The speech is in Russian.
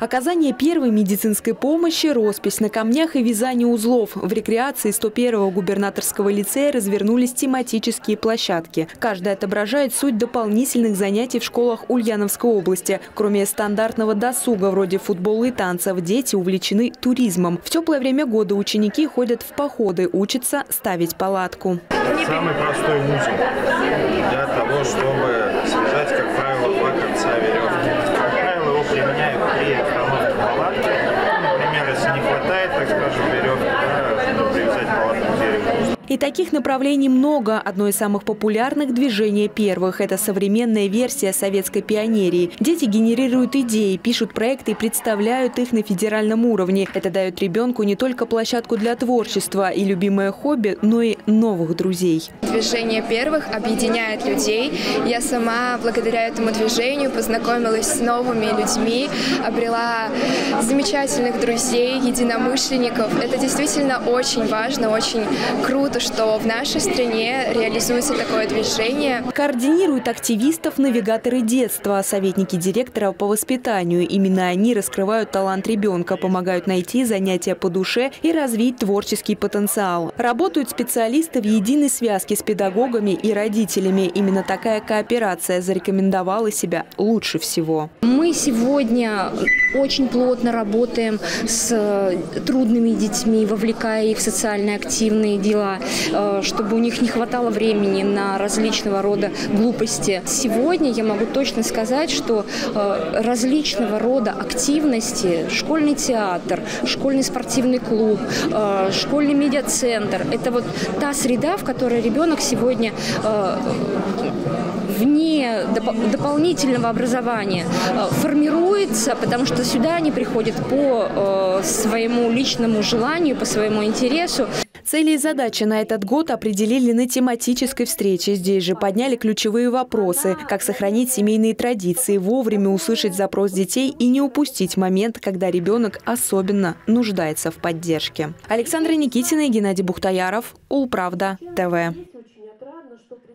Оказание первой медицинской помощи, роспись на камнях и вязание узлов. В рекреации 101-го губернаторского лицея развернулись тематические площадки. Каждая отображает суть дополнительных занятий в школах Ульяновской области. Кроме стандартного досуга вроде футбола и танцев, дети увлечены туризмом. В теплое время года ученики ходят в походы, учатся ставить палатку. Самый простой для того, чтобы связать, как правило, скажем, веревки, И таких направлений много. Одно из самых популярных – движение первых. Это современная версия советской пионерии. Дети генерируют идеи, пишут проекты и представляют их на федеральном уровне. Это дает ребенку не только площадку для творчества и любимое хобби, но и новых друзей. Движение первых объединяет людей. Я сама благодаря этому движению познакомилась с новыми людьми, обрела замечательных друзей, единомышленников. Это действительно очень важно, очень круто, что в нашей стране реализуется такое движение. Координируют активистов навигаторы детства, советники директора по воспитанию. Именно они раскрывают талант ребенка, помогают найти занятия по душе и развить творческий потенциал. Работают специалисты в единой связке с педагогами и родителями. Именно такая кооперация зарекомендовала себя лучше всего. Мы сегодня очень плотно работаем с трудными детьми, вовлекая их в социально активные дела. Э, чтобы у них не хватало времени на различного рода глупости. Сегодня я могу точно сказать, что э, различного рода активности, школьный театр, школьный спортивный клуб, э, школьный медиацентр – это вот та среда, в которой ребенок сегодня вне доп дополнительного образования формируется, потому что сюда они приходят по своему личному желанию, по своему интересу. Цели и задачи на этот год определили на тематической встрече. Здесь же подняли ключевые вопросы. Как сохранить семейные традиции, вовремя услышать запрос детей и не упустить момент, когда ребенок особенно нуждается в поддержке. Александра Никитина и Геннадий Бухтаяров. Улправда. ТВ.